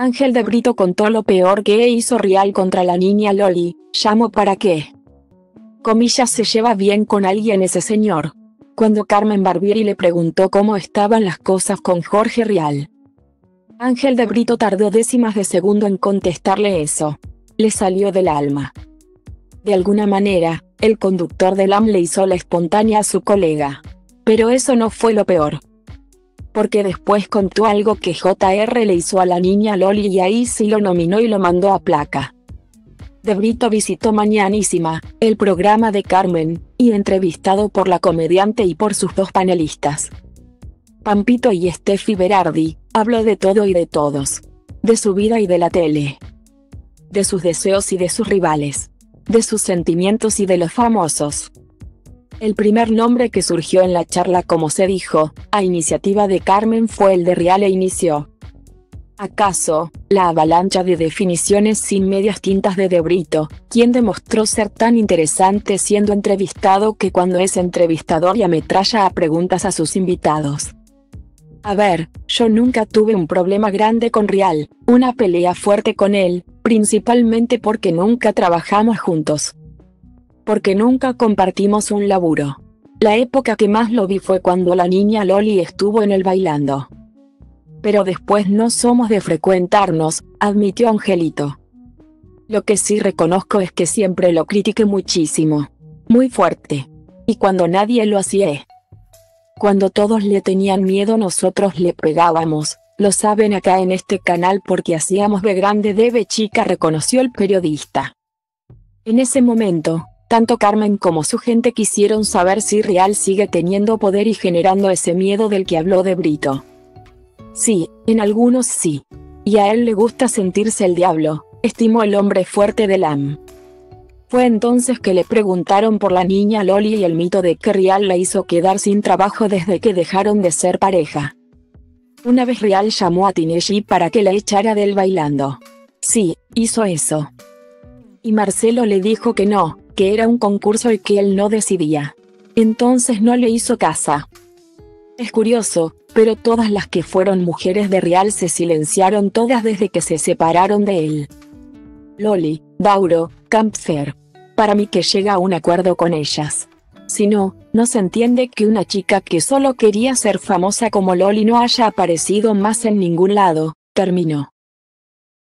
Ángel de Brito contó lo peor que hizo Real contra la niña Loli, llamo para qué. Comillas se lleva bien con alguien ese señor. Cuando Carmen Barbieri le preguntó cómo estaban las cosas con Jorge Rial. Ángel de Brito tardó décimas de segundo en contestarle eso. Le salió del alma. De alguna manera, el conductor del AM le hizo la espontánea a su colega. Pero eso no fue lo peor porque después contó algo que JR le hizo a la niña Loli y ahí sí lo nominó y lo mandó a placa. De Brito visitó Mañanísima, el programa de Carmen, y entrevistado por la comediante y por sus dos panelistas. Pampito y Steffi Berardi, habló de todo y de todos. De su vida y de la tele. De sus deseos y de sus rivales. De sus sentimientos y de los famosos. El primer nombre que surgió en la charla como se dijo, a iniciativa de Carmen fue el de Real e inició. ¿Acaso, la avalancha de definiciones sin medias tintas de Debrito, quien demostró ser tan interesante siendo entrevistado que cuando es entrevistador y ametralla a preguntas a sus invitados? A ver, yo nunca tuve un problema grande con Real, una pelea fuerte con él, principalmente porque nunca trabajamos juntos porque nunca compartimos un laburo. La época que más lo vi fue cuando la niña Loli estuvo en el bailando. Pero después no somos de frecuentarnos, admitió Angelito. Lo que sí reconozco es que siempre lo critiqué muchísimo. Muy fuerte. Y cuando nadie lo hacía. Cuando todos le tenían miedo nosotros le pegábamos, lo saben acá en este canal porque hacíamos de grande debe chica reconoció el periodista. En ese momento, tanto Carmen como su gente quisieron saber si Real sigue teniendo poder y generando ese miedo del que habló de Brito. Sí, en algunos sí. Y a él le gusta sentirse el diablo, estimó el hombre fuerte de Lam. Fue entonces que le preguntaron por la niña Loli y el mito de que Real la hizo quedar sin trabajo desde que dejaron de ser pareja. Una vez Real llamó a Tineshi para que la echara del bailando. Sí, hizo eso. Y Marcelo le dijo que no, que era un concurso y que él no decidía. Entonces no le hizo casa. Es curioso, pero todas las que fueron mujeres de Real se silenciaron todas desde que se separaron de él. Loli, Dauro, Campfer. Para mí que llega a un acuerdo con ellas. Si no, no se entiende que una chica que solo quería ser famosa como Loli no haya aparecido más en ningún lado, terminó.